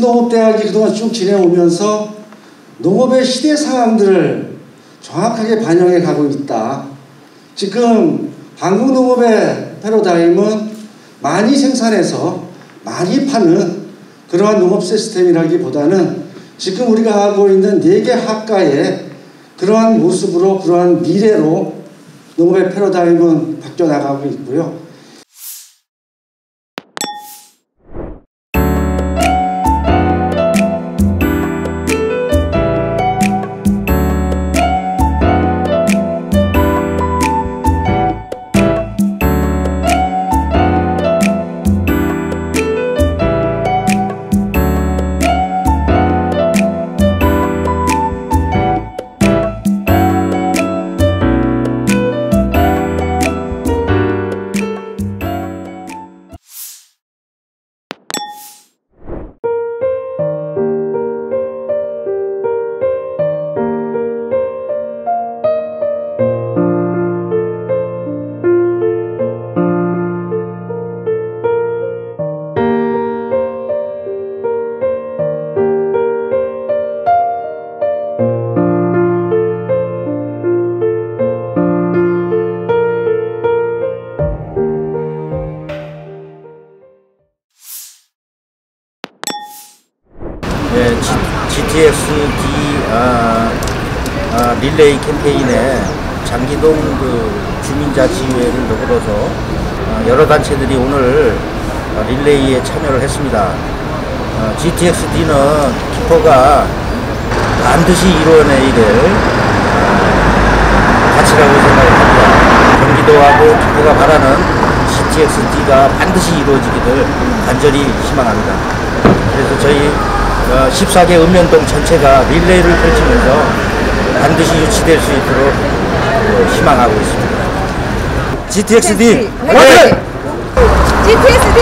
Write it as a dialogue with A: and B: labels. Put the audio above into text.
A: 농업대학이 그동안 쭉 지내오면서 농업의 시대 상황들을 정확하게 반영해 가고 있다. 지금 한국 농업의 패러다임은 많이 생산해서 많이 파는 그러한 농업 시스템이라기보다는 지금 우리가 하고 있는 네 개 학과의 그러한 모습으로 그러한 미래로 농업의 패러다임은 바뀌어 나가고 있고요.
B: 네, G, GTX-D 아, 아, 릴레이 캠페인에 장기동 그 주민자치회를 더불어서 아, 여러 단체들이 오늘 아, 릴레이에 참여를 했습니다. 아, GTX-D는 키퍼가 반드시 이뤄내야 될 아, 가치라고 생각을 합니다. 경기도하고 키퍼가 바라는 GTX-D가 반드시 이루어지기를 간절히 희망합니다. 그래서 저희 어, 14개 읍면동 전체가 릴레이를 펼치면서 반드시 유치될 수 있도록 어, 희망하고 있습니다. GTXD 화이팅! GTXD!